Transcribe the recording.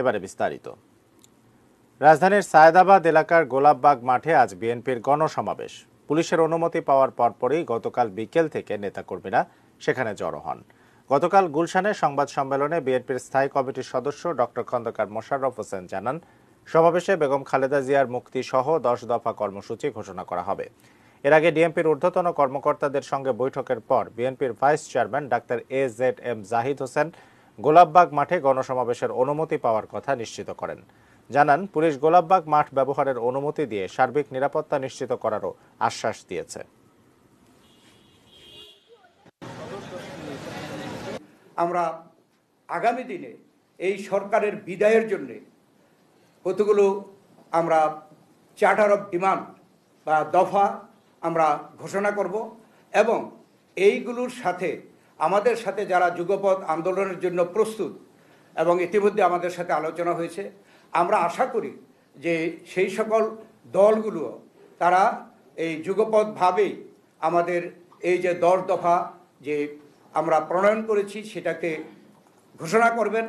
এবারে বিস্তারিত। রাজধানীর সায়দাবাদ এলাকার গোলাপবাগ মাঠে আজ বিএনপির গণসমাবেশ। পুলিশের অনুমতি পাওয়ার পরপরই গতকাল বিকেল থেকে নেতাকর্মীরা সেখানে জড়ো হন। গতকাল গুলশানে সংবাদ সম্মেলনে বিএনপির স্থায়ী কমিটির সদস্য ডক্টর খন্দকার মোশাররফ হোসেন জানান, সমাবেশে বেগম খালেদা জিয়ার মুক্তি সহ দশ দফা কর্মসূচি ঘোষণা করা হবে। এর আগে ডিএমপির ঊর্ধ্বতন কর্মকর্তাদের সঙ্গে বৈঠকের পর বিএনপির vice chairman doctor A Z M Zahid Hossain Golapbag মাঠে গণসমাবেশের অনুমতি পাওয়ার কথা নিশ্চিত করেন। জানান, পুলিশ গোলাপবাগ মাঠ ব্যবহারের অনুমতি দিয়ে সার্বিক নিরাপত্তা নিশ্চিত করারও আশ্বাস দিয়েছে। আমরা আগামী দিনে এই সরকারের বিদায়ের জন্য কতগুলো আমরা চার্টার অফ ডিমান্ড বা দফা আমরা ঘোষণা করব এবং এইগুলোর সাথে আমাদের সাথে যারা যুগপথ আন্দোলনের জন্য প্রস্তুত এবং ইতিমধ্যে আমাদের সাথে আলোচনা হয়েছে, আমরা আশা করি যে সেই সকল দলগুলো, তারা এই যুগপথভাবেই আমাদের এই যে দশ দফা যে আমরা প্রণয়ন করেছি, সেটাকে ঘোষণা করবেন।